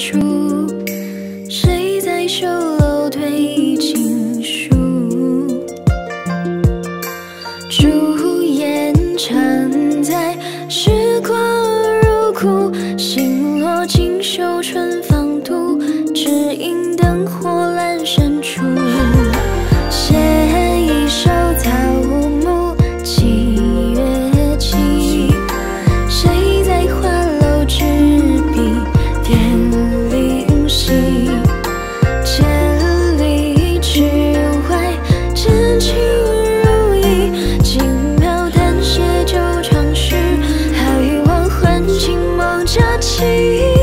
出，谁在修楼？对锦书，朱颜常在，时光如故，星落锦绣春风。sleep